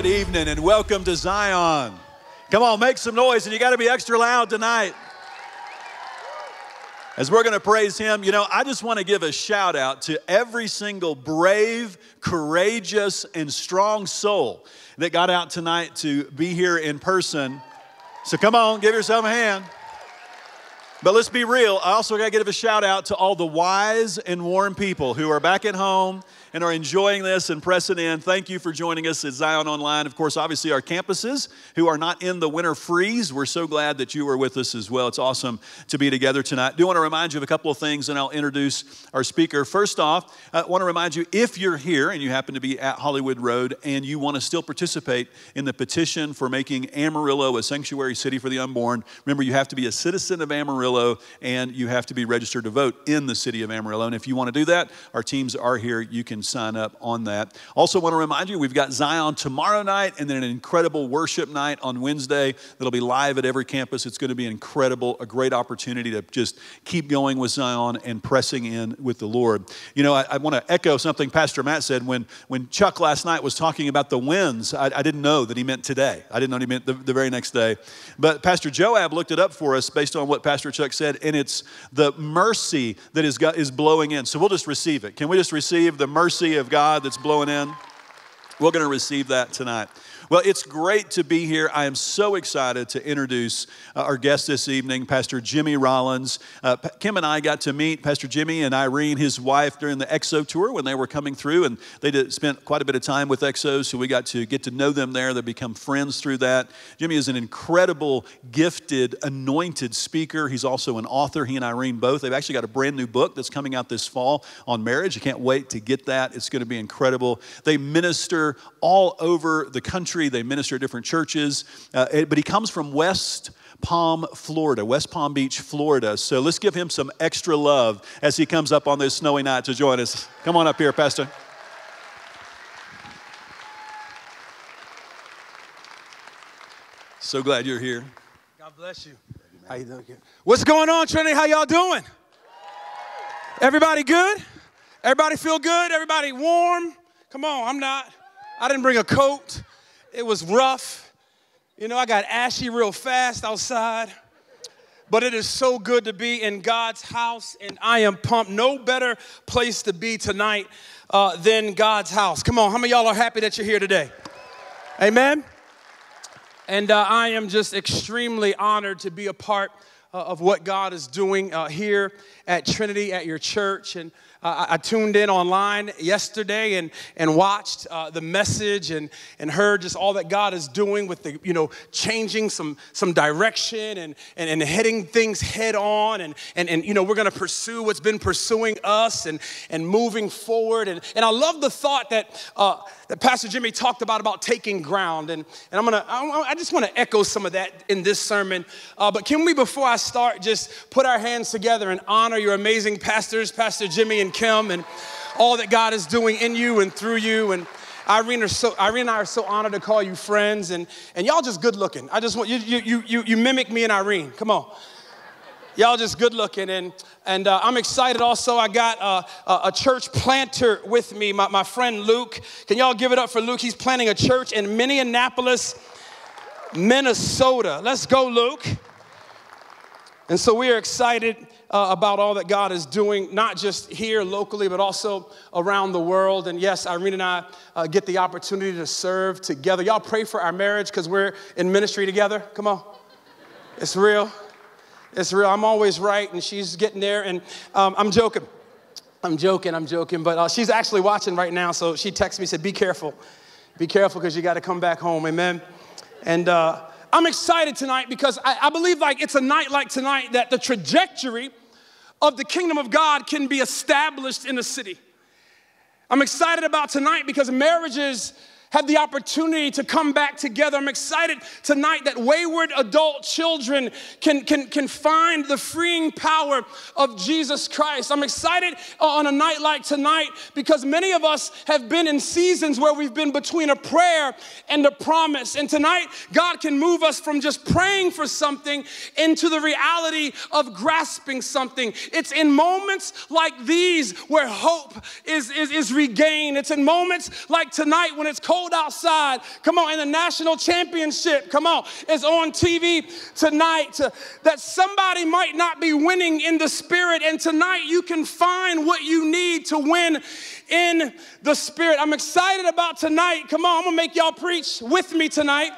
Good evening and welcome to Zion. Come on, make some noise, and you got to be extra loud tonight. As we're going to praise Him, you know, I just want to give a shout out to every single brave, courageous, and strong soul that got out tonight to be here in person. So come on, give yourself a hand. But let's be real. I also got to give a shout out to all the wise and warm people who are back at home and are enjoying this and pressing in, thank you for joining us at Zion Online. Of course, obviously, our campuses who are not in the winter freeze, we're so glad that you are with us as well. It's awesome to be together tonight. I do want to remind you of a couple of things, and I'll introduce our speaker. First off, I want to remind you if you're here and you happen to be at Hollywood Road and you want to still participate in the petition for making Amarillo a sanctuary city for the unborn, remember you have to be a citizen of Amarillo and you have to be registered to vote in the city of Amarillo. And if you want to do that, our teams are here. You can sign up on that. Also, want to remind you we've got Zion tomorrow night and then an incredible worship night on Wednesday that'll be live at every campus. It's going to be incredible, a great opportunity to just keep going with Zion and pressing in with the Lord. You know, I, I want to echo something Pastor Matt said when, when Chuck last night was talking about the winds. I, I didn't know that he meant today, I didn't know he meant the, the very next day. But Pastor Joab looked it up for us based on what Pastor Chuck said, and it's the mercy that is, is blowing in. So we'll just receive it. Can we just receive the mercy of God that's blowing in? We're going to receive that tonight. Well, it's great to be here. I am so excited to introduce uh, our guest this evening, Pastor Jimmy Rollins. Uh, Kim and I got to meet Pastor Jimmy and Irene, his wife, during the XO tour when they were coming through, and they did, spent quite a bit of time with XO, so we got to get to know them there. They become friends through that. Jimmy is an incredible, gifted, anointed speaker. He's also an author. He and Irene both. They've actually got a brand new book that's coming out this fall on marriage. I can't wait to get that. It's going to be incredible. They minister all over the country country. They minister at different churches. Uh, but he comes from West Palm, Florida, West Palm Beach, Florida. So let's give him some extra love as he comes up on this snowy night to join us. Come on up here, Pastor. So glad you're here. God bless you. How you doing? What's going on, Trinity? How y'all doing? Everybody good? Everybody feel good? Everybody warm? Come on, I'm not. I didn't bring a coat. It was rough. You know, I got ashy real fast outside. But it is so good to be in God's house, and I am pumped. No better place to be tonight uh, than God's house. Come on, how many y'all are happy that you're here today? Amen. And uh, I am just extremely honored to be a part uh, of what God is doing uh, here at Trinity, at your church. And uh, I tuned in online yesterday and, and watched uh, the message and, and heard just all that God is doing with the, you know, changing some, some direction and, and, and heading things head on. And, and, and you know, we're going to pursue what's been pursuing us and, and moving forward. And, and I love the thought that, uh, that Pastor Jimmy talked about, about taking ground. And, and I'm going to, I just want to echo some of that in this sermon. Uh, but can we, before I start, just put our hands together and honor your amazing pastors, Pastor Jimmy and Kim and all that God is doing in you and through you. And Irene, are so, Irene and I are so honored to call you friends, and, and y'all just good looking. I just want you, you, you, you mimic me and Irene. Come on. Y'all just good looking, and, and uh, I'm excited also. I got uh, a church planter with me, my, my friend Luke. Can y'all give it up for Luke? He's planting a church in Minneapolis, Minnesota. Let's go, Luke. And so we are excited uh, about all that God is doing, not just here locally, but also around the world. And yes, Irene and I uh, get the opportunity to serve together. Y'all pray for our marriage because we're in ministry together. Come on. It's real. It's real. I'm always right, and she's getting there. And um, I'm joking. I'm joking. I'm joking. But uh, she's actually watching right now. So she texted me, said, Be careful. Be careful because you got to come back home. Amen. And, uh, I'm excited tonight because I, I, believe like it's a night like tonight that the trajectory of the kingdom of God can be established in a city. I'm excited about tonight because marriages have the opportunity to come back together. I'm excited tonight that wayward adult children can, can, can find the freeing power of Jesus Christ. I'm excited on a night like tonight because many of us have been in seasons where we've been between a prayer and a promise. And tonight, God can move us from just praying for something into the reality of grasping something. It's in moments like these where hope is, is, is regained. It's in moments like tonight when it's cold cold outside. Come on, and the national championship, come on, is on TV tonight. That somebody might not be winning in the spirit, and tonight you can find what you need to win in the spirit. I'm excited about tonight. Come on, I'm gonna make y'all preach with me tonight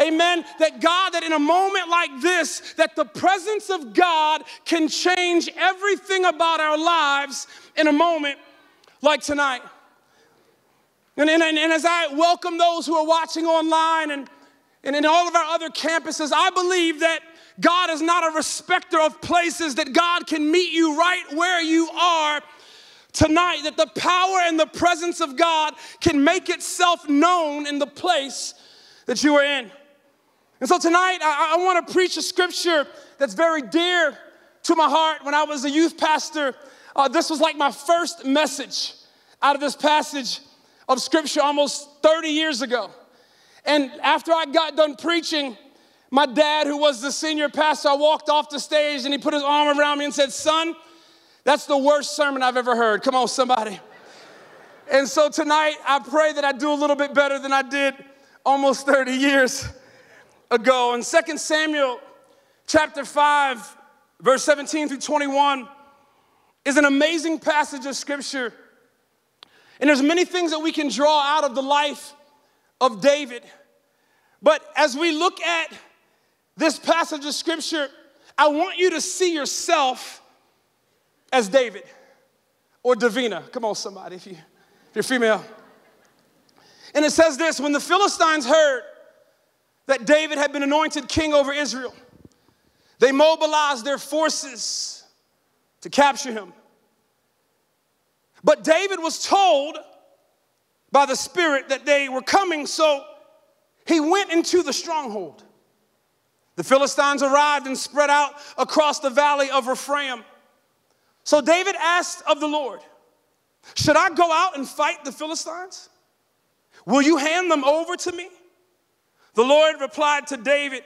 amen, that God, that in a moment like this, that the presence of God can change everything about our lives in a moment like tonight. And, and, and as I welcome those who are watching online and, and in all of our other campuses, I believe that God is not a respecter of places, that God can meet you right where you are tonight, that the power and the presence of God can make itself known in the place that you are in. And so tonight, I, I want to preach a scripture that's very dear to my heart. When I was a youth pastor, uh, this was like my first message out of this passage of scripture almost 30 years ago. And after I got done preaching, my dad, who was the senior pastor, I walked off the stage and he put his arm around me and said, Son, that's the worst sermon I've ever heard. Come on, somebody. And so tonight, I pray that I do a little bit better than I did almost 30 years ago. In 2 Samuel chapter 5, verse 17 through 21 is an amazing passage of scripture. And there's many things that we can draw out of the life of David. But as we look at this passage of scripture, I want you to see yourself as David or Davina. Come on, somebody, if, you, if you're female. And it says this when the Philistines heard that David had been anointed king over Israel. They mobilized their forces to capture him. But David was told by the Spirit that they were coming, so he went into the stronghold. The Philistines arrived and spread out across the valley of Rephaim. So David asked of the Lord, Should I go out and fight the Philistines? Will you hand them over to me? The Lord replied to David,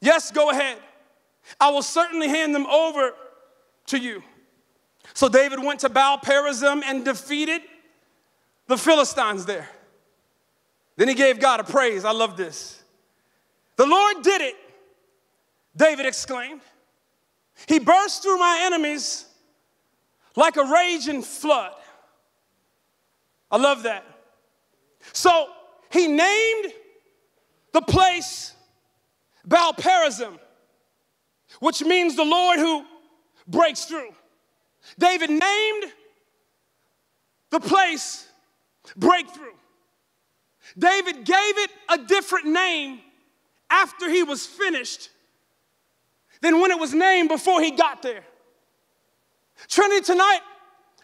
Yes, go ahead. I will certainly hand them over to you. So David went to Baal Perazim and defeated the Philistines there. Then he gave God a praise. I love this. The Lord did it, David exclaimed. He burst through my enemies like a raging flood. I love that. So he named the place Baal Perazim, which means the Lord who breaks through. David named the place breakthrough. David gave it a different name after he was finished than when it was named before he got there. Trinity, tonight,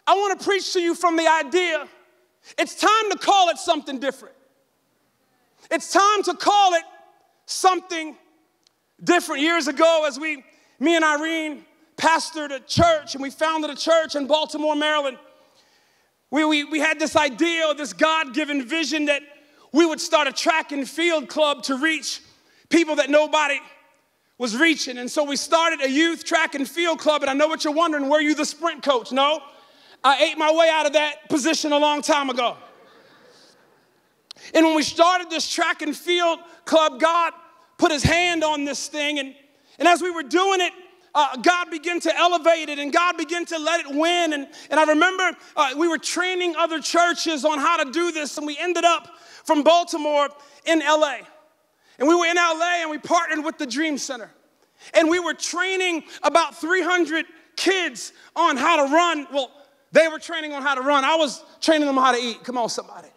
I want to preach to you from the idea it's time to call it something different. It's time to call it something different. Years ago, as we, me and Irene, pastored a church and we founded a church in Baltimore, Maryland, we, we, we had this idea, this God given vision that we would start a track and field club to reach people that nobody was reaching. And so we started a youth track and field club. And I know what you're wondering were you the sprint coach? No, I ate my way out of that position a long time ago. And when we started this track and field club, God put his hand on this thing. And, and as we were doing it, uh, God began to elevate it and God began to let it win. And, and I remember uh, we were training other churches on how to do this, and we ended up from Baltimore in LA. And we were in LA and we partnered with the Dream Center. And we were training about 300 kids on how to run. Well, they were training on how to run. I was training them how to eat. Come on, somebody.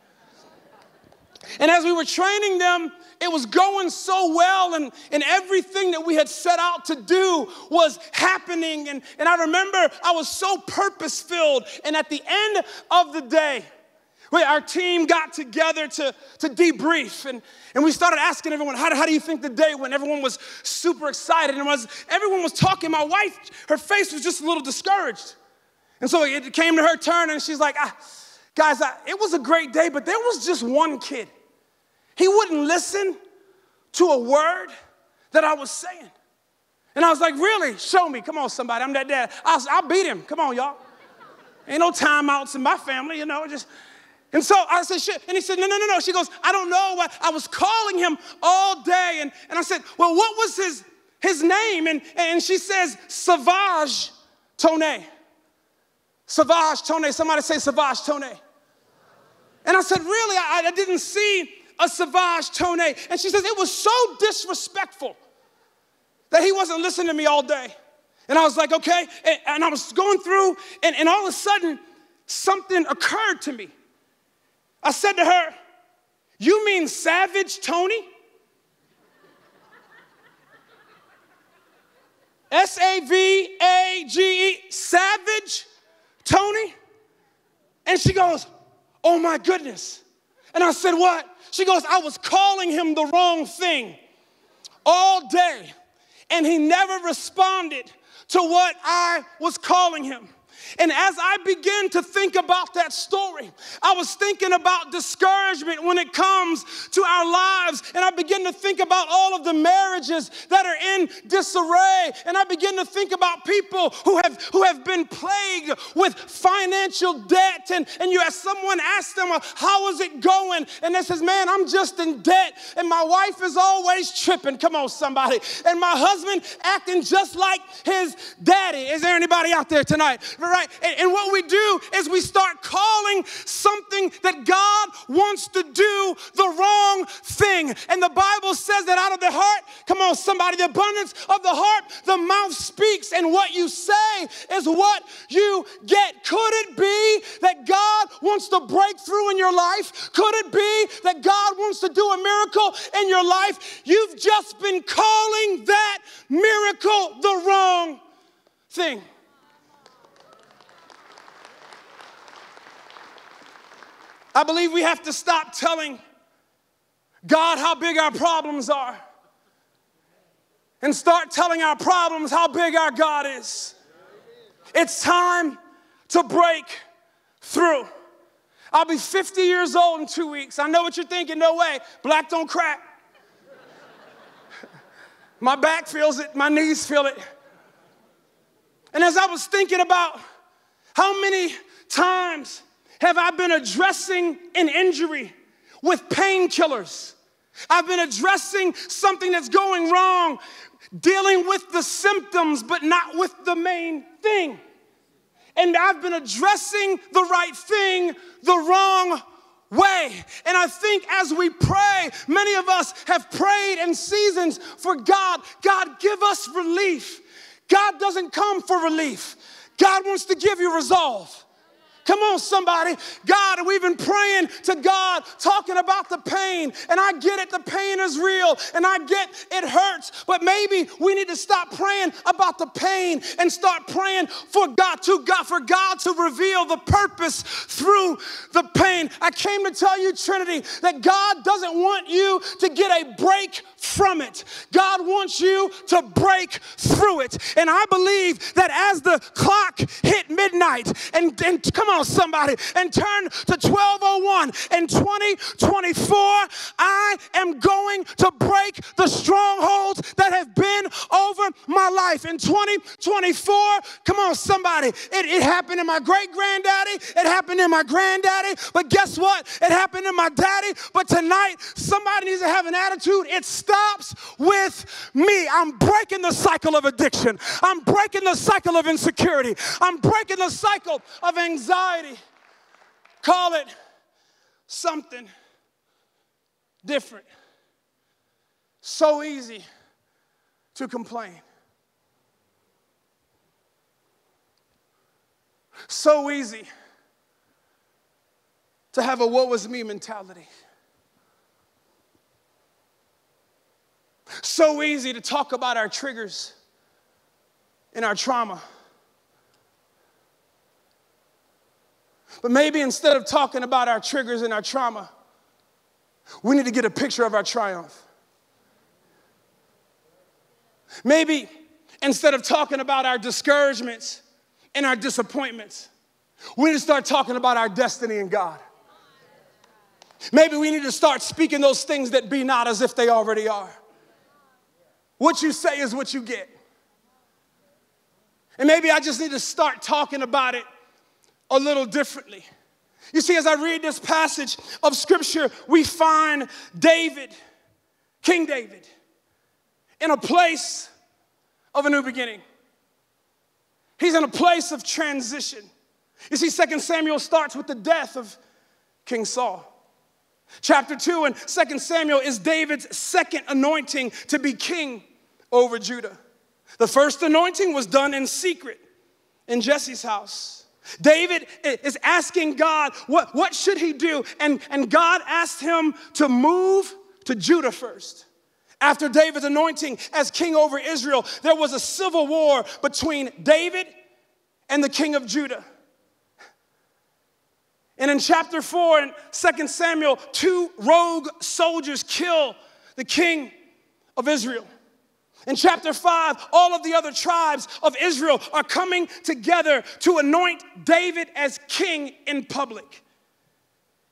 And as we were training them, it was going so well, and, and everything that we had set out to do was happening. And, and I remember I was so purpose filled. And at the end of the day, we, our team got together to, to debrief, and, and we started asking everyone, how, how do you think the day went? Everyone was super excited, and was, everyone was talking. My wife, her face was just a little discouraged. And so it came to her turn, and she's like, ah, guys, I, it was a great day, but there was just one kid. He wouldn't listen to a word that I was saying. And I was like, really? Show me. Come on, somebody. I'm that dad. I'll, I'll beat him. Come on, y'all. Ain't no timeouts in my family, you know. Just And so I said, shit. And he said, no, no, no, no. She goes, I don't know what. I was calling him all day. And, and I said, well, what was his, his name? And, and she says, Savage Tone. Savage Tone. Somebody say Savage Tone. And I said, really? I, I didn't see a Savage Tone. And she says, it was so disrespectful that he wasn't listening to me all day. And I was like, okay. And, and I was going through, and, and all of a sudden, something occurred to me. I said to her, You mean Savage Tony? S A V A G E, Savage Tony? And she goes, Oh my goodness. And I said, What? She goes, I was calling him the wrong thing all day, and he never responded to what I was calling him. And as I began to think about that story, I was thinking about discouragement when it comes to our lives. And I began to think about all of the marriages that are in disarray. And I began to think about people who have, who have been plagued with financial debt. And, and you ask someone, ask them, how is it going? And they says, man, I'm just in debt. And my wife is always tripping. Come on, somebody. And my husband acting just like his daddy. Is there anybody out there tonight? And, and what we do is we start calling something that God wants to do the wrong thing. And the Bible says that out of the heart, come on, somebody, the abundance of the heart, the mouth speaks, and what you say is what you get. Could it be that God wants to break through in your life? Could it be that God wants to do a miracle in your life? You've just been calling that miracle the wrong thing. I believe we have to stop telling God how big our problems are and start telling our problems how big our God is. It's time to break through. I'll be 50 years old in two weeks. I know what you're thinking. No way. Black don't crack. my back feels it, my knees feel it. And as I was thinking about how many times have I been addressing an injury with painkillers? I've been addressing something that's going wrong, dealing with the symptoms, but not with the main thing. And I've been addressing the right thing the wrong way. And I think as we pray, many of us have prayed in seasons for God, God, give us relief. God doesn't come for relief, God wants to give you resolve. Come on, somebody. God, we've been praying to God, talking about the pain. And I get it, the pain is real. And I get it hurts. But maybe we need to stop praying about the pain and start praying for God, to God, for God to reveal the purpose through the pain. I came to tell you, Trinity, that God doesn't want you to get a break from it. God wants you to break through it. And I believe that as the clock hit and, and come on, on, somebody, and turn to 1201 in 2024. I am going to break the strongholds that have been over my life. In 2024, come on, somebody, it, it happened in my great granddaddy, it happened in my granddaddy, but guess what? It happened in my daddy. But tonight, somebody needs to have an attitude. It stops with me. I'm breaking the cycle of addiction, I'm breaking the cycle of insecurity, I'm breaking the cycle of anxiety anxiety, call it something different. So easy to complain. So easy to have a what was me mentality. So easy to talk about our triggers and our trauma. But maybe instead of talking about our triggers and our trauma, we need to get a picture of our triumph. Maybe instead of talking about our discouragements and our disappointments, we need to start talking about our destiny in God. Maybe we need to start speaking those things that be not as if they already are. What you say is what you get. And maybe I just need to start talking about it a little differently. You see, as I read this passage of scripture, we find David, King David, in a place of a new beginning. He's in a place of transition. You see, 2 Samuel starts with the death of King Saul. Chapter 2 and 2 Samuel is David's second anointing to be king over Judah. The first anointing was done in secret in Jesse's house. David is asking God, what, what should he do? And, and God asked him to move to Judah first. After David's anointing as king over Israel, there was a civil war between David and the king of Judah. And in chapter 4 in 2 Samuel, two rogue soldiers kill the king of Israel. In chapter 5, all of the other tribes of Israel are coming together to anoint David as king in public.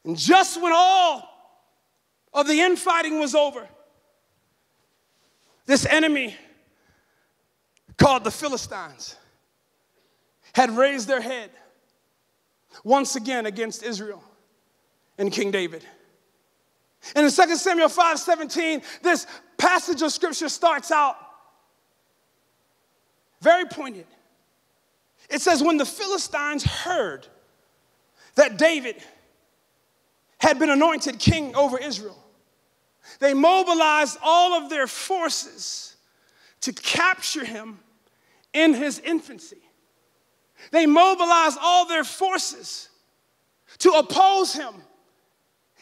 And just when all of the infighting was over, this enemy called the Philistines had raised their head once again against Israel and King David. And in 2 Samuel 5 17, this passage of scripture starts out very pointed. It says, When the Philistines heard that David had been anointed king over Israel, they mobilized all of their forces to capture him in his infancy. They mobilized all their forces to oppose him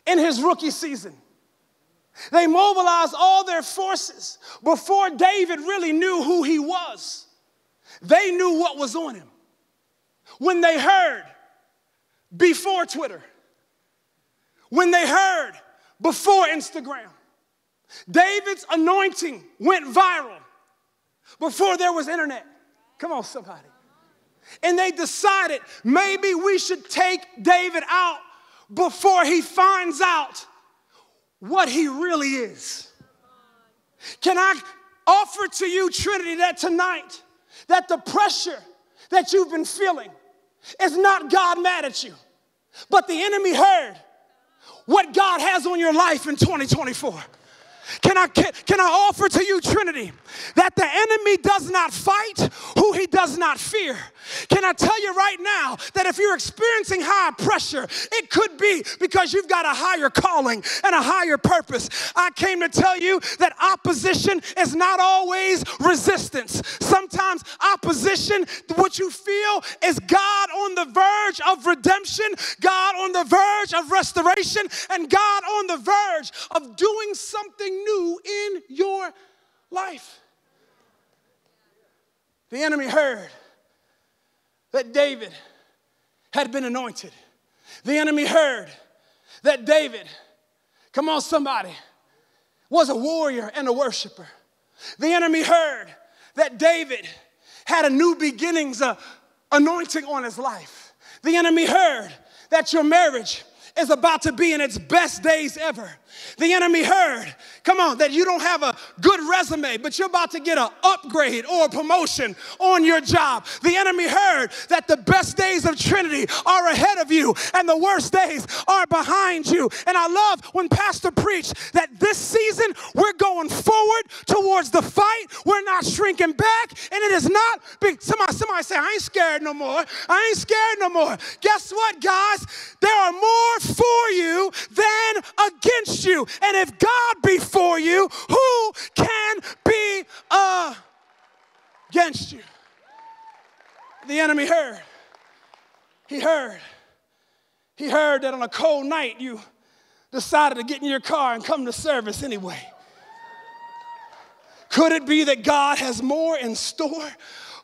in his rookie season. They mobilized all their forces before David really knew who he was. They knew what was on him. When they heard before Twitter, when they heard before Instagram, David's anointing went viral before there was internet. Come on, somebody. And they decided maybe we should take David out before he finds out what he really is. Can I offer to you, Trinity, that tonight, that the pressure that you've been feeling is not God mad at you, but the enemy heard what God has on your life in 2024. Can I, can, can I offer to you, Trinity, that the enemy does not fight who he does not fear? Can I tell you right now that if you're experiencing high pressure, it could be because you've got a higher calling and a higher purpose. I came to tell you that opposition is not always resistance. Sometimes opposition, what you feel, is God on the verge of redemption, God on the verge of restoration, and God on the verge of doing something new in your life. The enemy heard that David had been anointed. The enemy heard that David, come on, somebody, was a warrior and a worshiper. The enemy heard that David had a new beginnings uh, anointing on his life. The enemy heard that your marriage is about to be in its best days ever. The enemy heard, come on, that you don't have a good resume, but you're about to get an upgrade or a promotion on your job. The enemy heard that the best days of Trinity are ahead of you and the worst days are behind you. And I love when Pastor preached that this season we're going forward towards the fight. We're not shrinking back, and it is not big. Somebody, somebody say, I ain't scared no more. I ain't scared no more. Guess what, guys? There are more for you than against you. And if God be for you, who can be against you? The enemy heard. He heard. He heard that on a cold night you decided to get in your car and come to service anyway. Could it be that God has more in store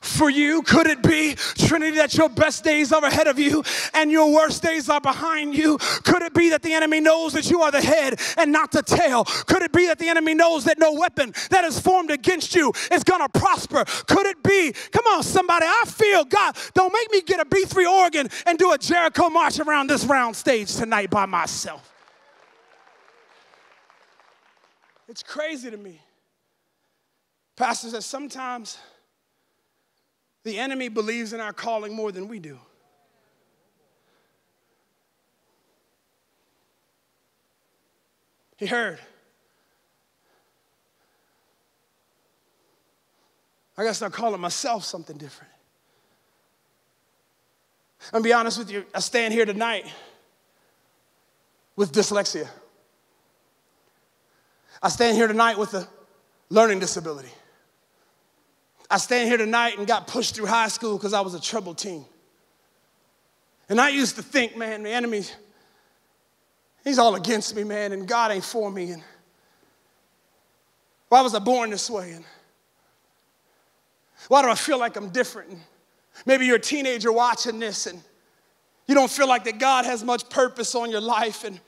for you? Could it be, Trinity, that your best days are ahead of you and your worst days are behind you? Could it be that the enemy knows that you are the head and not the tail? Could it be that the enemy knows that no weapon that is formed against you is going to prosper? Could it be, come on, somebody, I feel God, don't make me get a B3 organ and do a Jericho march around this round stage tonight by myself. It's crazy to me. Pastor says sometimes the enemy believes in our calling more than we do. He heard. I gotta start calling myself something different. I'm gonna be honest with you, I stand here tonight with dyslexia. I stand here tonight with a learning disability. I stand here tonight and got pushed through high school because I was a troubled teen. And I used to think, man, the enemy, he's all against me, man, and God ain't for me. And why was I born this way? And why do I feel like I'm different? And maybe you're a teenager watching this and you don't feel like that God has much purpose on your life. And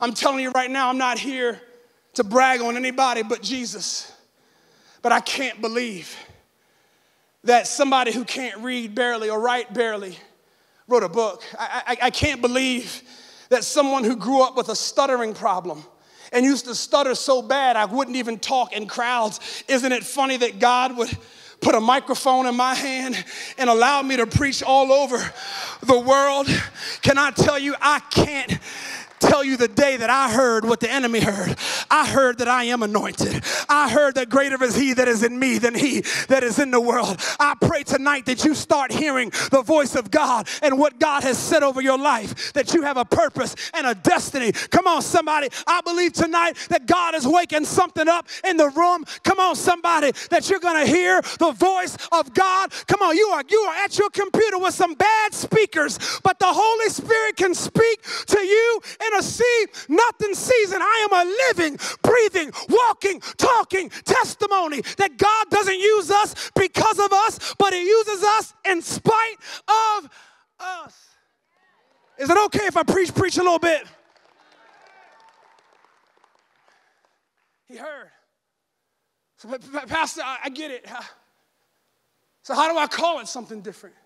I'm telling you right now, I'm not here to brag on anybody but Jesus. But I can't believe that somebody who can't read barely or write barely wrote a book. I, I, I can't believe that someone who grew up with a stuttering problem and used to stutter so bad I wouldn't even talk in crowds. Isn't it funny that God would put a microphone in my hand and allow me to preach all over the world? Can I tell you, I can't tell you the day that I heard what the enemy heard. I heard that I am anointed. I heard that greater is he that is in me than he that is in the world. I pray tonight that you start hearing the voice of God and what God has said over your life, that you have a purpose and a destiny. Come on, somebody. I believe tonight that God is waking something up in the room. Come on, somebody, that you're going to hear the voice of God. Come on, you are you are at your computer with some bad speakers, but the Holy Spirit can speak to you in a see nothing season. I am a living, breathing, walking, talking testimony that God doesn't use us because of us, but He uses us in spite of us. Is it okay if I preach, preach a little bit? He heard. So, Pastor, I get it. So, how do I call it something different?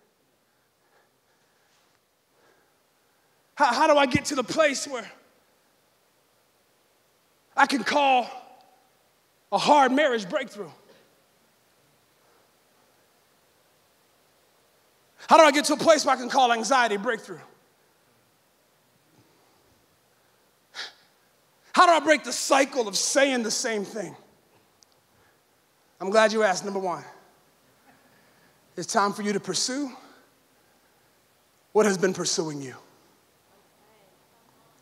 How, how do I get to the place where I can call a hard marriage breakthrough? How do I get to a place where I can call anxiety breakthrough? How do I break the cycle of saying the same thing? I'm glad you asked. Number one, it's time for you to pursue what has been pursuing you.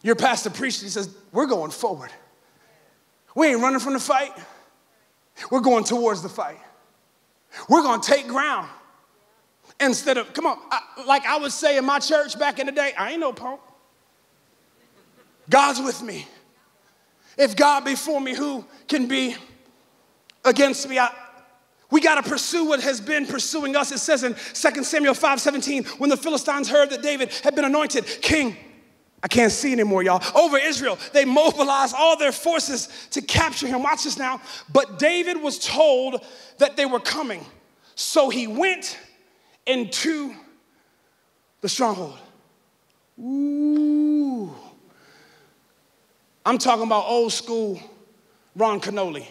Your pastor preached, he says, We're going forward. We ain't running from the fight. We're going towards the fight. We're going to take ground instead of, come on, I, like I would say in my church back in the day, I ain't no punk. God's with me. If God be for me, who can be against me? I, we got to pursue what has been pursuing us. It says in 2 Samuel 5 17, when the Philistines heard that David had been anointed king, I can't see anymore, y'all. Over Israel, they mobilized all their forces to capture him. Watch this now. But David was told that they were coming. So he went into the stronghold. Ooh. I'm talking about old school Ron Kenoly.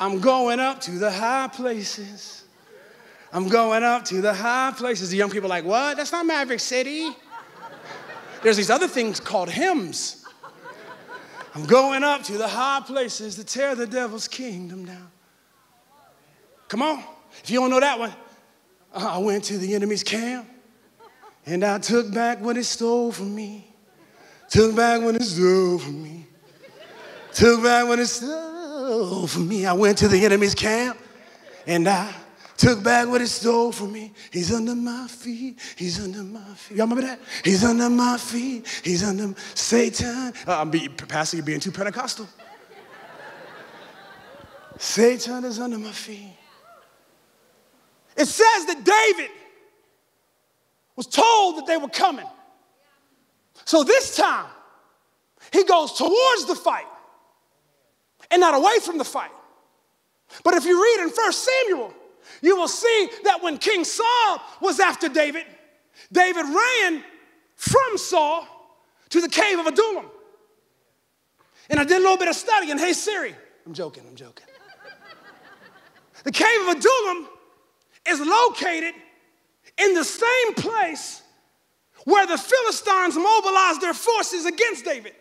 I'm going up to the high places. I'm going up to the high places. The young people are like, what? That's not Maverick City. There's these other things called hymns. I'm going up to the high places to tear the devil's kingdom down. Come on. If you don't know that one, uh-uh, I went to the enemy's camp and I took back what he stole from me. Took back what he stole from me. Took back what he stole from me. I went to the enemy's camp and I Took back what he stole from me. He's under my feet. He's under my feet. Y'all remember that? He's under my feet. He's under Satan. Uh, I'm be, Pastor, you're being too Pentecostal. Satan is under my feet. It says that David was told that they were coming. So this time, he goes towards the fight and not away from the fight. But if you read in 1 Samuel, you will see that when King Saul was after David, David ran from Saul to the cave of Adullam. And I did a little bit of studying. Hey, Siri. I'm joking, I'm joking. The cave of Adullam is located in the same place where the Philistines mobilized their forces against David.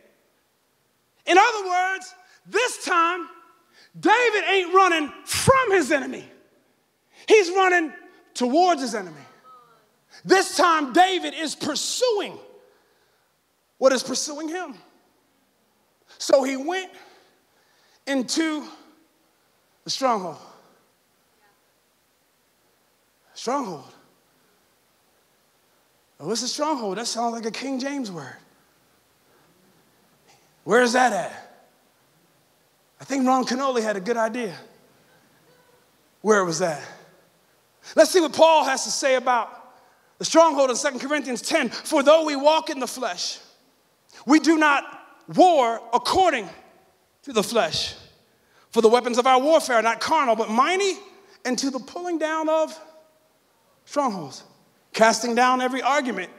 In other words, this time, David ain't running from his enemy, he's running towards his enemy. This time, David is pursuing what is pursuing him. So he went into the stronghold. Stronghold. Oh, What's a stronghold? That sounds like a King James word. Where is that at? I think Ron Kenoly had a good idea where was at. Let's see what Paul has to say about the stronghold in 2 Corinthians 10. For though we walk in the flesh, we do not war according to the flesh. For the weapons of our warfare are not carnal, but mighty into the pulling down of strongholds, casting down every argument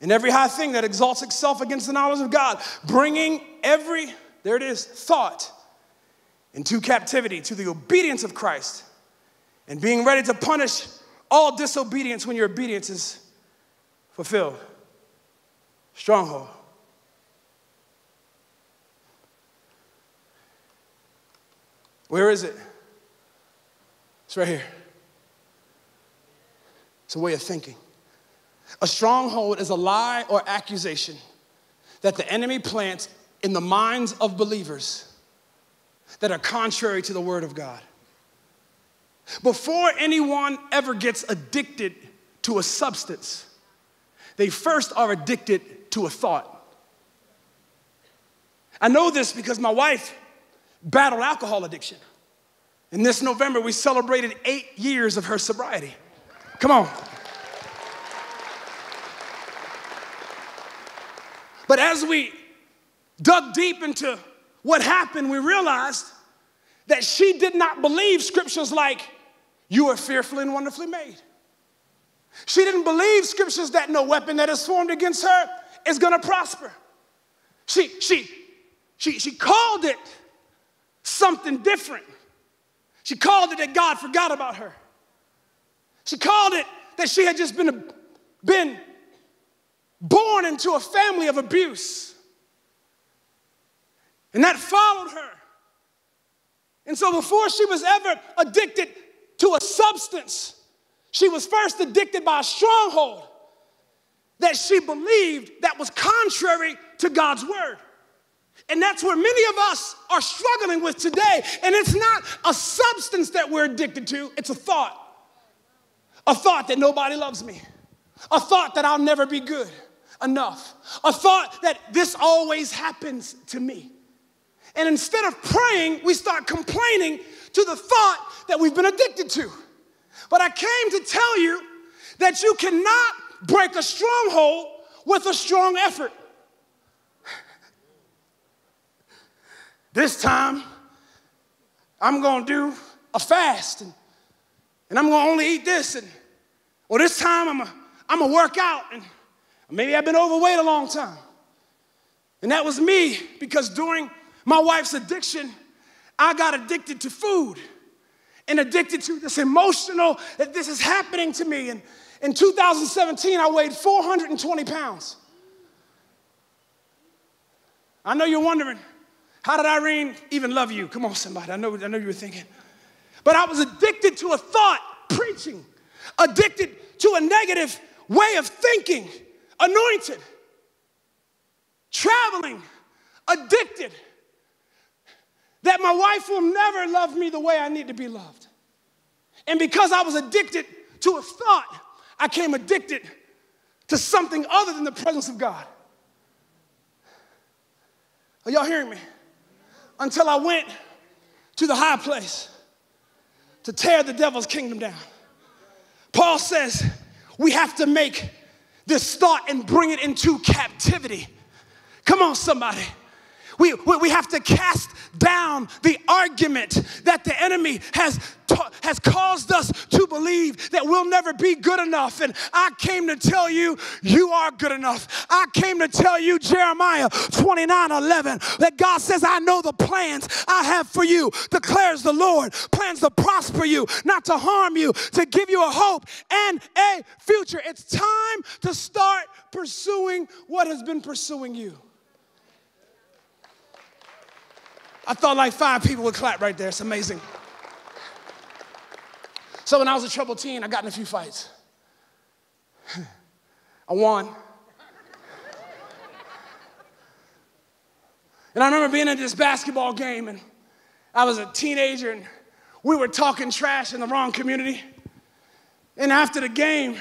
and every high thing that exalts itself against the knowledge of God, bringing every, there it is, thought into captivity to the obedience of Christ, and being ready to punish all disobedience when your obedience is fulfilled. Stronghold. Where is it? It's right here. It's a way of thinking. A stronghold is a lie or accusation that the enemy plants in the minds of believers that are contrary to the Word of God. Before anyone ever gets addicted to a substance, they first are addicted to a thought. I know this because my wife battled alcohol addiction. And this November, we celebrated eight years of her sobriety. Come on. But as we dug deep into what happened, we realized that she did not believe scriptures like, You are fearfully and wonderfully made. She didn't believe scriptures that no weapon that is formed against her is gonna prosper. She, she, she, she called it something different. She called it that God forgot about her. She called it that she had just been, been born into a family of abuse. And that followed her. And so before she was ever addicted to a substance, she was first addicted by a stronghold that she believed that was contrary to God's word. And that's where many of us are struggling with today. And it's not a substance that we're addicted to, it's a thought. A thought that nobody loves me. A thought that I'll never be good enough. A thought that this always happens to me. And instead of praying, we start complaining to the thought that we've been addicted to. But I came to tell you that you cannot break a stronghold with a strong effort. This time, I'm gonna do a fast and, and I'm gonna only eat this. And, or this time, I'm gonna I'm work out. And maybe I've been overweight a long time. And that was me because during my wife's addiction, I got addicted to food and addicted to this emotional that this is happening to me. And in 2017, I weighed 420 pounds. I know you're wondering, how did Irene even love you? Come on, somebody. I know, I know you were thinking. But I was addicted to a thought, preaching, addicted to a negative way of thinking, anointed, traveling, addicted that my wife will never love me the way I need to be loved. And because I was addicted to a thought, I came addicted to something other than the presence of God. Are y'all hearing me? Until I went to the high place to tear the devil's kingdom down. Paul says we have to make this thought and bring it into captivity. Come on, somebody. We, we have to cast down the argument that the enemy has, ta- has caused us to believe that we'll never be good enough. And I came to tell you, you are good enough. I came to tell you, Jeremiah 29 11, that God says, I know the plans I have for you, declares the Lord. Plans to prosper you, not to harm you, to give you a hope and a future. It's time to start pursuing what has been pursuing you. I thought like five people would clap right there. It's amazing. So when I was a troubled teen, I got in a few fights. I won. And I remember being at this basketball game, and I was a teenager, and we were talking trash in the wrong community. And after the game,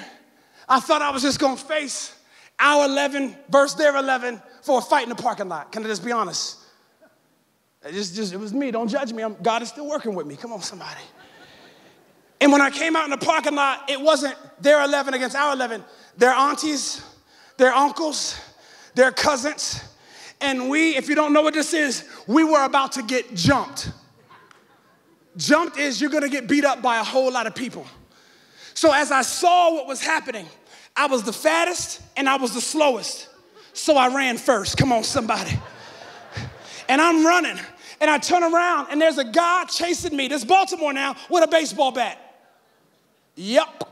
I thought I was just gonna face our 11 versus their 11 for a fight in the parking lot. Can I just be honest? Just, just, it was me. Don't judge me. I'm, God is still working with me. Come on, somebody. And when I came out in the parking lot, it wasn't their 11 against our 11. Their aunties, their uncles, their cousins. And we, if you don't know what this is, we were about to get jumped. Jumped is you're gonna get beat up by a whole lot of people. So as I saw what was happening, I was the fattest and I was the slowest. So I ran first. Come on, somebody. And I'm running. And I turn around and there's a guy chasing me. This Baltimore now with a baseball bat. Yep.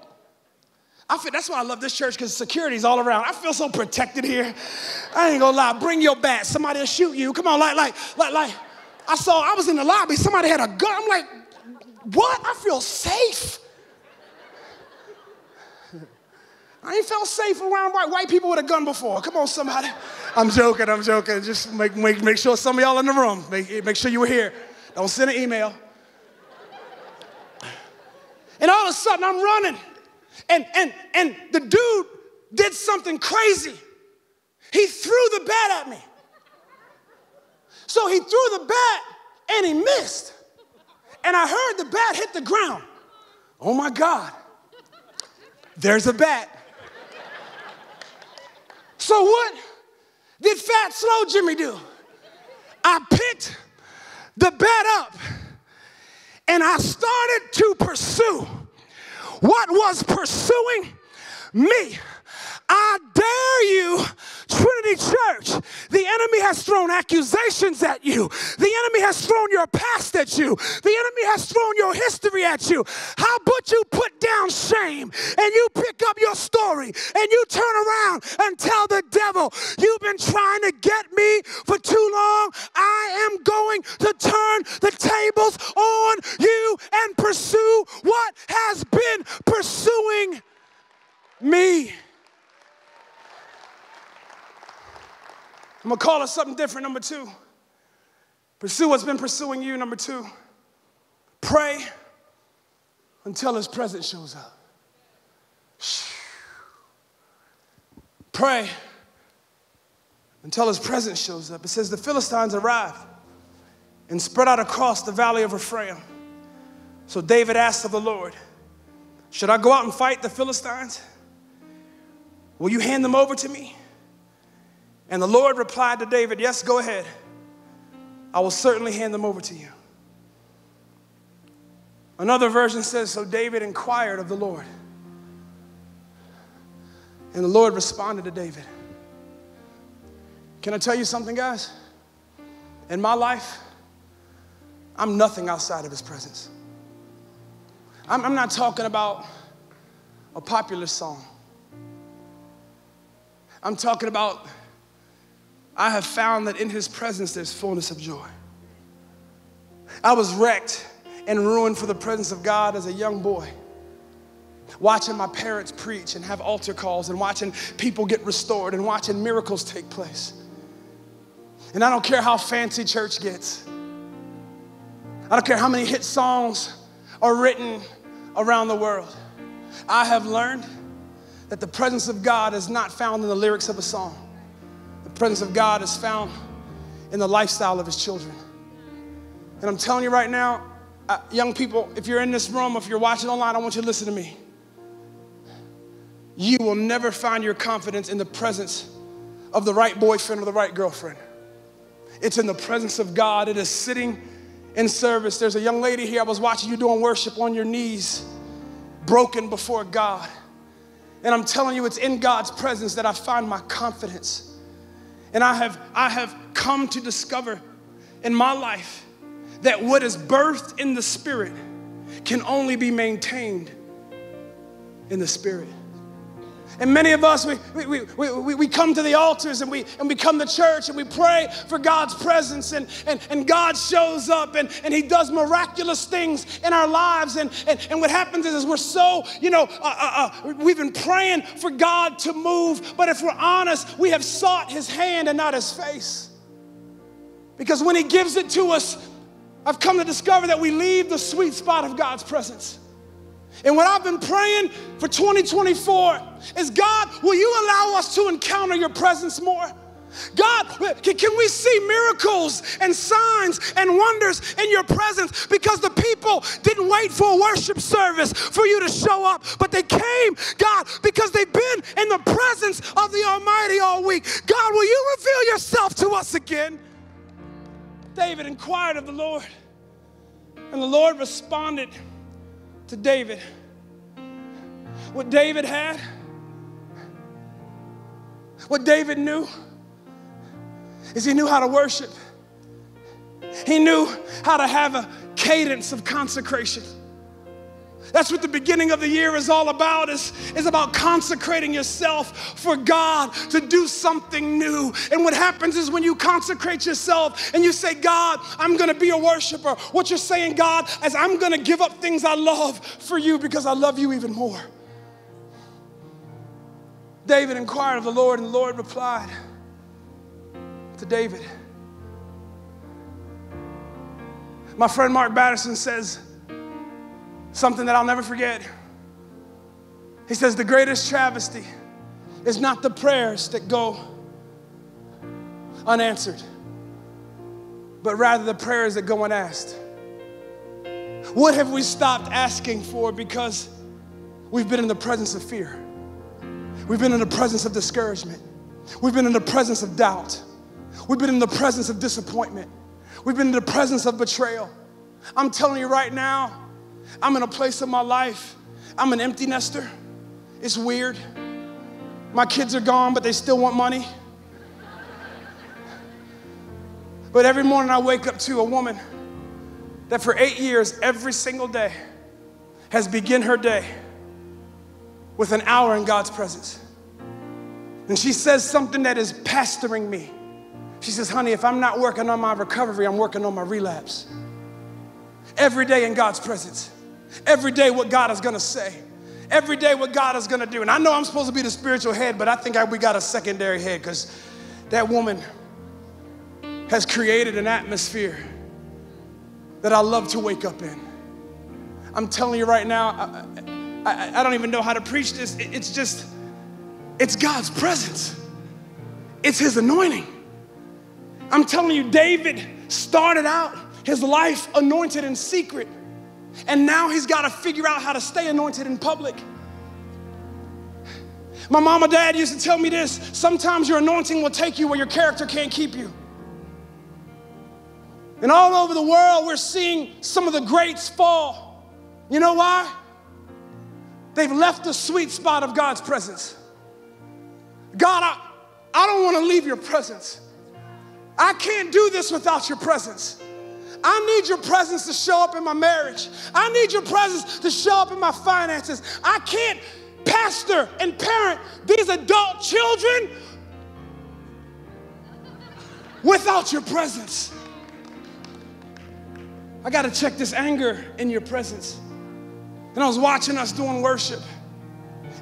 I feel that's why I love this church because security's all around. I feel so protected here. I ain't gonna lie. Bring your bat. Somebody will shoot you. Come on, like, like, like, like. I saw I was in the lobby. Somebody had a gun. I'm like, what? I feel safe. I ain't felt safe around white, white people with a gun before. Come on, somebody. I'm joking, I'm joking. Just make, make, make sure some of y'all in the room, make, make sure you were here. Don't send an email. And all of a sudden, I'm running. And, and, and the dude did something crazy. He threw the bat at me. So he threw the bat and he missed. And I heard the bat hit the ground. Oh my God. There's a bat. So what did fat slow Jimmy do? I picked the bat up and I started to pursue what was pursuing me. I dare you, Trinity Church. The enemy has thrown accusations at you. The enemy has thrown your past at you. The enemy has thrown your history at you. How about you put down shame and you pick up your story and you turn around and tell the devil, You've been trying to get me for too long. I am going to turn the tables on you and pursue what has been pursuing me. I'm gonna call it something different, number two. Pursue what's been pursuing you, number two. Pray until his presence shows up. Pray until his presence shows up. It says the Philistines arrived and spread out across the valley of Rephaim. So David asked of the Lord, Should I go out and fight the Philistines? Will you hand them over to me? And the Lord replied to David, Yes, go ahead. I will certainly hand them over to you. Another version says, So David inquired of the Lord. And the Lord responded to David. Can I tell you something, guys? In my life, I'm nothing outside of His presence. I'm, I'm not talking about a popular song. I'm talking about I have found that in his presence there's fullness of joy. I was wrecked and ruined for the presence of God as a young boy. Watching my parents preach and have altar calls and watching people get restored and watching miracles take place. And I don't care how fancy church gets. I don't care how many hit songs are written around the world. I have learned that the presence of God is not found in the lyrics of a song presence of God is found in the lifestyle of his children. And I'm telling you right now, uh, young people, if you're in this room, if you're watching online, I want you to listen to me. You will never find your confidence in the presence of the right boyfriend or the right girlfriend. It's in the presence of God. It is sitting in service. There's a young lady here, I was watching you doing worship on your knees, broken before God. And I'm telling you, it's in God's presence that I find my confidence. And I have, I have come to discover in my life that what is birthed in the spirit can only be maintained in the spirit. And many of us, we, we, we, we, we come to the altars and we, and we come to church and we pray for God's presence and, and, and God shows up and, and he does miraculous things in our lives. And, and, and what happens is, is we're so, you know, uh, uh, uh, we've been praying for God to move, but if we're honest, we have sought his hand and not his face. Because when he gives it to us, I've come to discover that we leave the sweet spot of God's presence. And what I've been praying for 2024 is God, will you allow us to encounter your presence more? God, can we see miracles and signs and wonders in your presence? Because the people didn't wait for a worship service for you to show up, but they came, God, because they've been in the presence of the Almighty all week. God, will you reveal yourself to us again? David inquired of the Lord, and the Lord responded to David. What David had, what David knew, is he knew how to worship. He knew how to have a cadence of consecration. That's what the beginning of the year is all about, is, is about consecrating yourself for God to do something new. And what happens is when you consecrate yourself and you say, God, I'm gonna be a worshiper, what you're saying, God, is I'm gonna give up things I love for you because I love you even more. David inquired of the Lord, and the Lord replied to David. My friend Mark Batterson says, something that I'll never forget. He says, The greatest travesty is not the prayers that go unanswered, but rather the prayers that go unasked. What have we stopped asking for because we've been in the presence of fear? We've been in the presence of discouragement. We've been in the presence of doubt. We've been in the presence of disappointment. We've been in the presence of betrayal. I'm telling you right now, I'm in a place in my life, I'm an empty nester. It's weird. My kids are gone, but they still want money. But every morning I wake up to a woman that for eight years, every single day, has begun her day with an hour in God's presence. And she says something that is pastoring me. She says, honey, if I'm not working on my recovery, I'm working on my relapse. Every day in God's presence. Every day, what God is gonna say. Every day, what God is gonna do. And I know I'm supposed to be the spiritual head, but I think I, we got a secondary head because that woman has created an atmosphere that I love to wake up in. I'm telling you right now, I, I, I don't even know how to preach this. It, it's just, it's God's presence, it's His anointing. I'm telling you, David started out his life anointed in secret. And now he's got to figure out how to stay anointed in public. My mom and dad used to tell me this sometimes your anointing will take you where your character can't keep you. And all over the world, we're seeing some of the greats fall. You know why? They've left the sweet spot of God's presence. God, I, I don't want to leave your presence. I can't do this without your presence. I need your presence to show up in my marriage. I need your presence to show up in my finances. I can't pastor and parent these adult children without your presence. I got to check this anger in your presence. And I was watching us doing worship.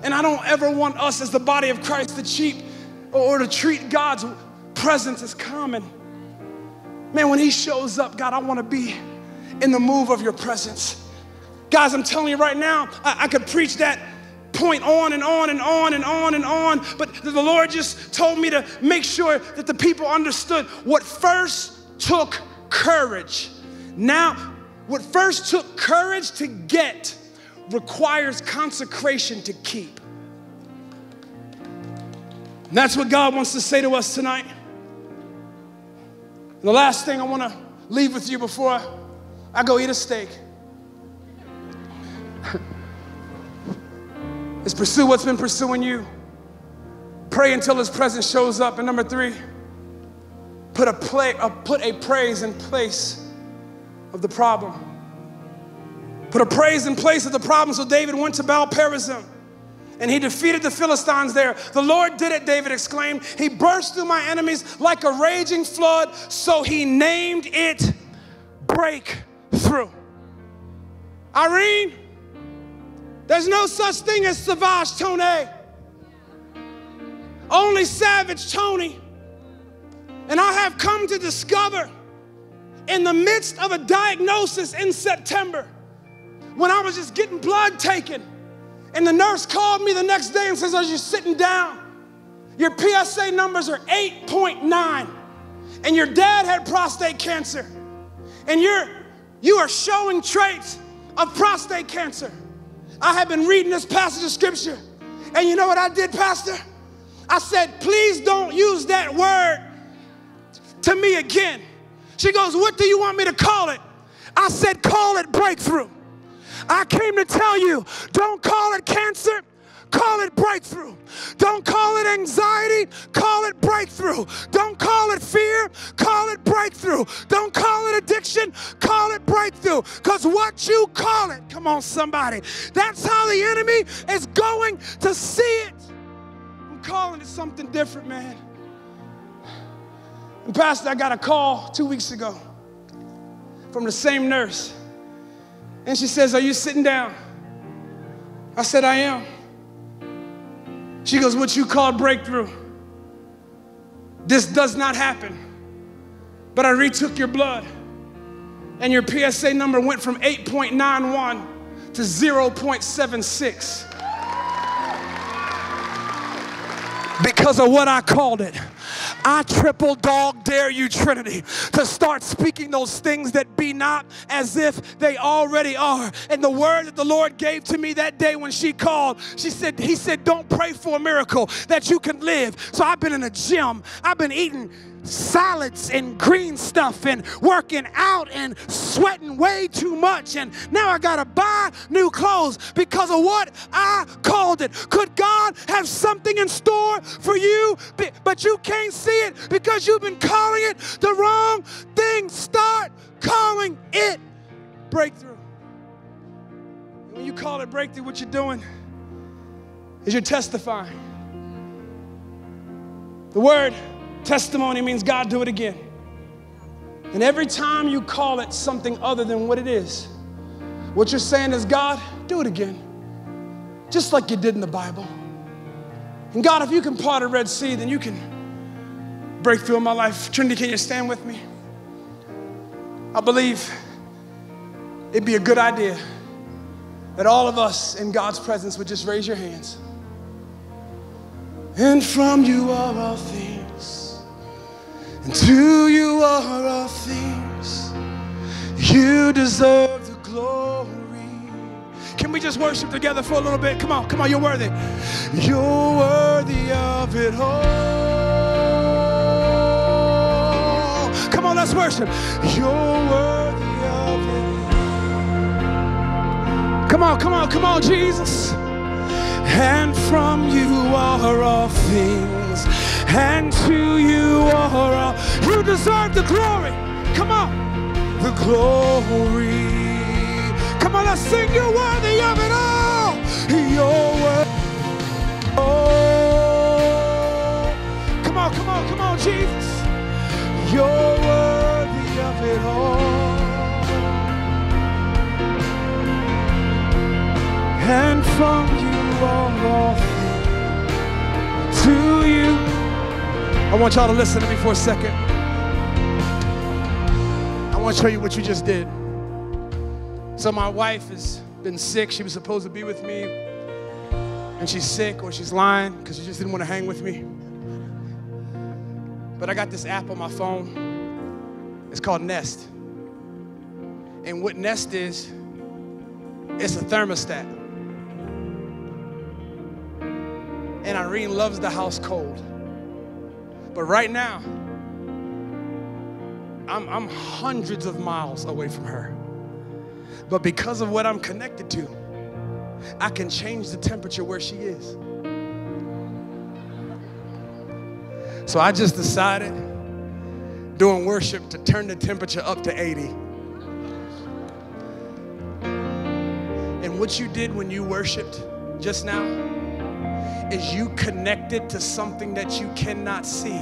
And I don't ever want us as the body of Christ to cheat or to treat God's presence as common. Man, when He shows up, God, I want to be in the move of your presence. Guys, I'm telling you right now, I, I could preach that point on and on and on and on and on, but the Lord just told me to make sure that the people understood what first took courage. Now, what first took courage to get requires consecration to keep. And that's what God wants to say to us tonight. And the last thing I want to leave with you before I go eat a steak is pursue what's been pursuing you. Pray until His presence shows up. And number three, put a, play, uh, put a praise in place of the problem. Put a praise in place of the problem. So David went to Baal Perazim and he defeated the Philistines there. The Lord did it, David exclaimed. He burst through my enemies like a raging flood, so he named it Breakthrough. Irene, there's no such thing as Savage Tony. Only Savage Tony. And I have come to discover in the midst of a diagnosis in September, when I was just getting blood taken, and the nurse called me the next day and says, As you're sitting down? Your PSA numbers are 8.9, and your dad had prostate cancer, and you're you are showing traits of prostate cancer. I have been reading this passage of scripture, and you know what I did, Pastor? I said, please don't use that word to me again. She goes, What do you want me to call it? I said, Call it breakthrough. I came to tell you don't call it cancer. Call it breakthrough. Don't call it anxiety. Call it breakthrough. Don't call it fear. Call it breakthrough. Don't call it addiction. Call it breakthrough. Because what you call it, come on, somebody, that's how the enemy is going to see it. I'm calling it something different, man. And Pastor, I got a call two weeks ago from the same nurse. And she says, Are you sitting down? I said, I am. She goes, What you call breakthrough? This does not happen. But I retook your blood, and your PSA number went from 8.91 to 0.76. Because of what I called it. I triple dog dare you, Trinity, to start speaking those things that be not as if they already are. And the word that the Lord gave to me that day when she called, she said, He said, Don't pray for a miracle that you can live. So I've been in a gym, I've been eating salads and green stuff and working out and sweating way too much. And now I got to buy new clothes because of what I called it. Could God have something in store for you, but you can't see it because you've been calling it the wrong thing? Start calling it breakthrough. And when you call it breakthrough, what you're doing is you're testifying. The word Testimony means God, do it again. And every time you call it something other than what it is, what you're saying is, God, do it again. Just like you did in the Bible. And God, if you can part a Red Sea, then you can break through in my life. Trinity, can you stand with me? I believe it'd be a good idea that all of us in God's presence would just raise your hands. And from you are all things and to you are all things. You deserve the glory. Can we just worship together for a little bit? Come on, come on, you're worthy. You're worthy of it all. Come on, let's worship. You're worthy of it. Come on, come on, come on, Jesus. And from you are all things and to you are all. You deserve the glory. Come on, the glory. Come on, let's sing. You're worthy of it all. You're worthy. Oh, come on, come on, come on, Jesus. You're worthy of it all. And from you are all I want y'all to listen to me for a second. I want to show you what you just did. So, my wife has been sick. She was supposed to be with me, and she's sick or she's lying because she just didn't want to hang with me. But I got this app on my phone. It's called Nest. And what Nest is, it's a thermostat. And Irene loves the house cold. But right now, I'm, I'm hundreds of miles away from her. But because of what I'm connected to, I can change the temperature where she is. So I just decided during worship to turn the temperature up to 80. And what you did when you worshiped just now, is you connected to something that you cannot see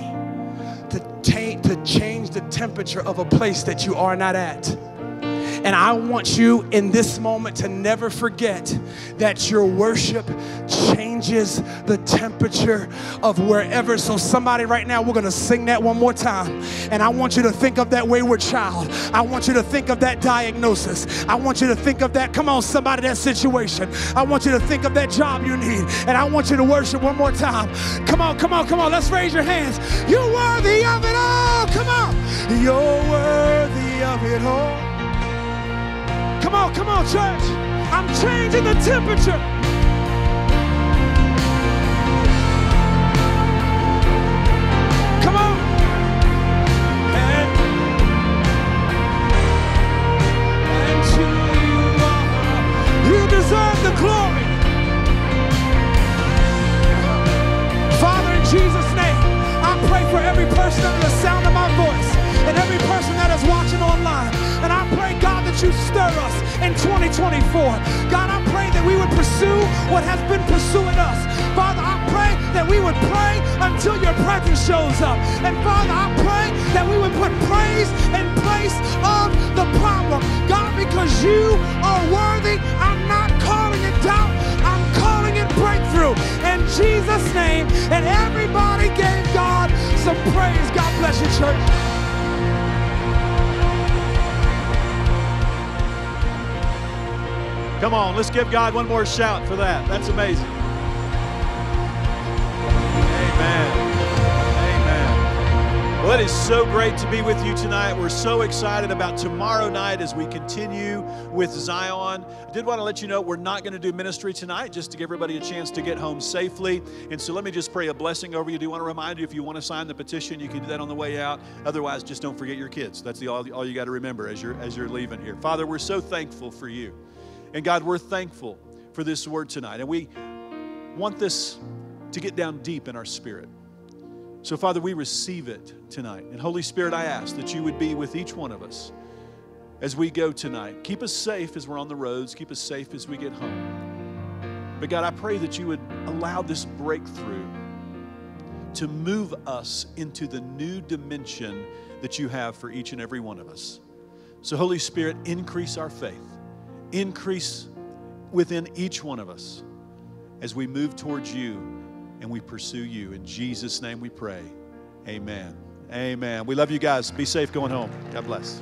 to, ta- to change the temperature of a place that you are not at. And I want you in this moment to never forget that your worship changes the temperature of wherever. So, somebody right now, we're going to sing that one more time. And I want you to think of that wayward child. I want you to think of that diagnosis. I want you to think of that, come on, somebody, that situation. I want you to think of that job you need. And I want you to worship one more time. Come on, come on, come on. Let's raise your hands. You're worthy of it all. Come on. You're worthy of it all. Come on, come on, church. I'm changing the temperature. Come on. And, and to you, are- you deserve the glory. Father, in Jesus' name, I pray for every person stir us in 2024. God, I pray that we would pursue what has been pursuing us. Father, I pray that we would pray until your presence shows up. And Father, I pray that we would put praise in place of the problem. God, because you are worthy, I'm not calling it doubt, I'm calling it breakthrough. In Jesus' name, and everybody gave God some praise. God bless you, church. Come on, let's give God one more shout for that. That's amazing. Amen. Amen. Well, it is so great to be with you tonight. We're so excited about tomorrow night as we continue with Zion. I did want to let you know we're not going to do ministry tonight just to give everybody a chance to get home safely. And so let me just pray a blessing over you. I do want to remind you if you want to sign the petition, you can do that on the way out. Otherwise, just don't forget your kids. That's the all, all you got to remember as you're as you're leaving here. Father, we're so thankful for you. And God, we're thankful for this word tonight. And we want this to get down deep in our spirit. So, Father, we receive it tonight. And Holy Spirit, I ask that you would be with each one of us as we go tonight. Keep us safe as we're on the roads, keep us safe as we get home. But, God, I pray that you would allow this breakthrough to move us into the new dimension that you have for each and every one of us. So, Holy Spirit, increase our faith increase within each one of us as we move towards you and we pursue you. In Jesus' name we pray. Amen. Amen. We love you guys. Be safe going home. God bless.